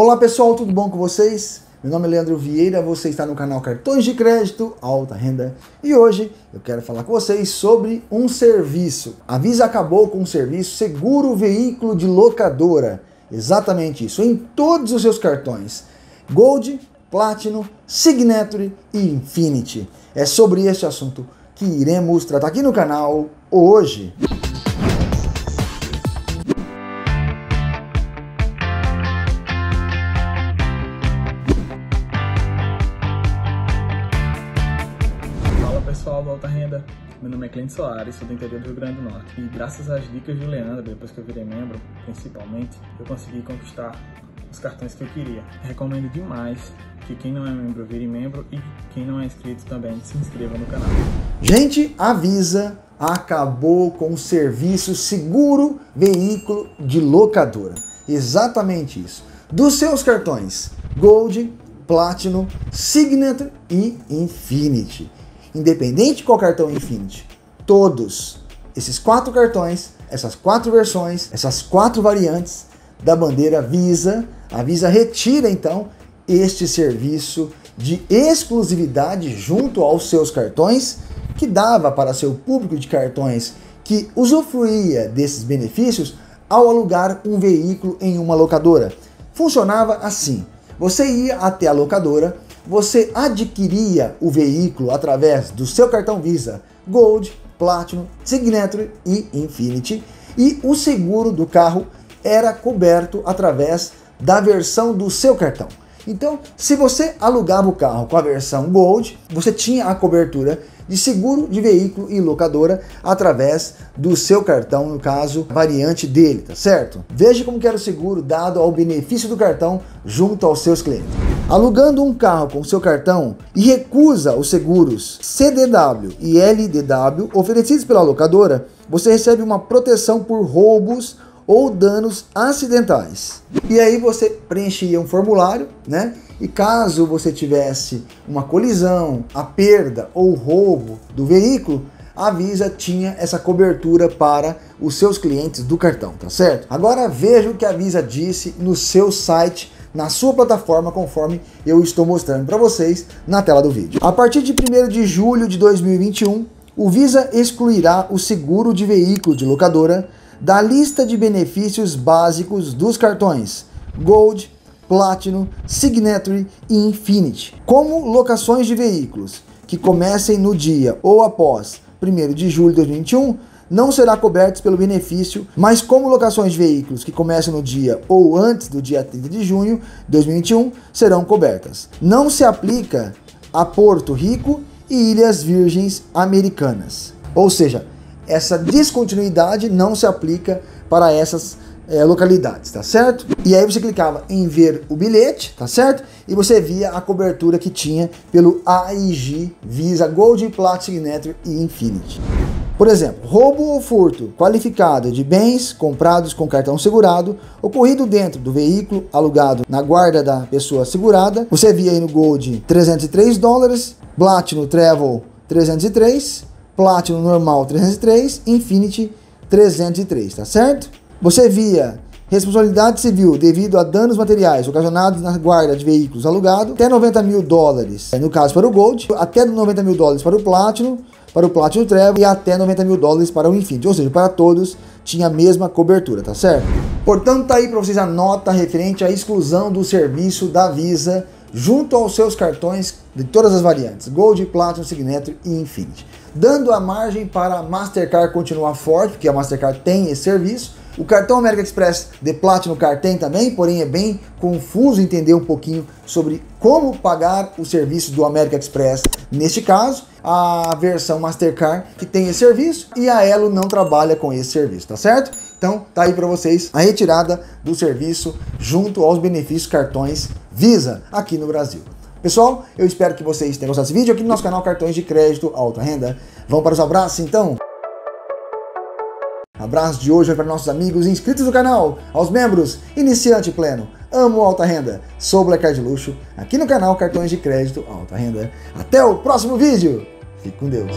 Olá pessoal, tudo bom com vocês? Meu nome é Leandro Vieira, você está no canal Cartões de Crédito Alta Renda e hoje eu quero falar com vocês sobre um serviço. A Visa acabou com o serviço Seguro Veículo de Locadora. Exatamente isso, em todos os seus cartões. Gold, Platinum, Signature e Infinity. É sobre este assunto que iremos tratar aqui no canal hoje. É Clente Soares, sou do interior do Rio Grande do Norte e graças às dicas do Leandro, depois que eu virei membro, principalmente, eu consegui conquistar os cartões que eu queria. Recomendo demais que quem não é membro vire membro e quem não é inscrito também se inscreva no canal. Gente, avisa, acabou com o serviço seguro veículo de locadora. Exatamente isso. Dos seus cartões Gold, Platinum, Signature e Infinity independente de qual cartão Infinity, todos esses quatro cartões, essas quatro versões, essas quatro variantes da bandeira Visa, a Visa retira então este serviço de exclusividade junto aos seus cartões, que dava para seu público de cartões que usufruía desses benefícios ao alugar um veículo em uma locadora. Funcionava assim: você ia até a locadora, você adquiria o veículo através do seu cartão Visa Gold, Platinum, Signature e Infinity e o seguro do carro era coberto através da versão do seu cartão. Então, se você alugava o carro com a versão Gold, você tinha a cobertura de seguro de veículo e locadora através do seu cartão, no caso, variante dele, tá certo? Veja como que era o seguro dado ao benefício do cartão junto aos seus clientes. Alugando um carro com seu cartão e recusa os seguros CDW e LDW oferecidos pela locadora, você recebe uma proteção por roubos ou danos acidentais. E aí você preenchia um formulário, né? E caso você tivesse uma colisão, a perda ou roubo do veículo, a Visa tinha essa cobertura para os seus clientes do cartão, tá certo? Agora veja o que a Visa disse no seu site, na sua plataforma, conforme eu estou mostrando para vocês na tela do vídeo. A partir de 1 de julho de 2021, o Visa excluirá o seguro de veículo de locadora da lista de benefícios básicos dos cartões Gold, Platinum, Signature e Infinity, como locações de veículos que comecem no dia ou após 1 de julho de 2021 não será cobertos pelo benefício, mas como locações de veículos que comecem no dia ou antes do dia 30 de junho de 2021 serão cobertas. Não se aplica a Porto Rico e Ilhas Virgens Americanas. Ou seja, essa descontinuidade não se aplica para essas é, localidades, tá certo? E aí você clicava em ver o bilhete, tá certo? E você via a cobertura que tinha pelo AIG, Visa, Gold, Platinum, Signature e Infinity. Por exemplo, roubo ou furto qualificado de bens comprados com cartão segurado, ocorrido dentro do veículo alugado na guarda da pessoa segurada. Você via aí no Gold 303 dólares, Platinum Travel 303, Platinum normal 303, Infinity 303, tá certo? Você via responsabilidade civil devido a danos materiais ocasionados na guarda de veículos alugados, até 90 mil dólares, no caso para o Gold, até 90 mil dólares para o Platinum, para o Platinum Travel e até 90 mil dólares para o Infinity, ou seja, para todos tinha a mesma cobertura, tá certo? Portanto, tá aí para vocês a nota referente à exclusão do serviço da Visa junto aos seus cartões de todas as variantes, Gold, Platinum, Signature e Infinity dando a margem para a Mastercard continuar forte, porque a Mastercard tem esse serviço. O cartão American Express de Platinum Card tem também, porém é bem confuso entender um pouquinho sobre como pagar o serviço do American Express. Neste caso, a versão Mastercard que tem esse serviço e a Elo não trabalha com esse serviço, tá certo? Então, tá aí para vocês a retirada do serviço junto aos benefícios cartões Visa aqui no Brasil. Pessoal, eu espero que vocês tenham gostado desse vídeo aqui no nosso canal Cartões de Crédito Alta Renda. Vamos para os abraços então? Abraço de hoje para nossos amigos inscritos no canal, aos membros, iniciante pleno, amo alta renda, sou Black Card Luxo, aqui no canal Cartões de Crédito Alta Renda. Até o próximo vídeo, fique com Deus.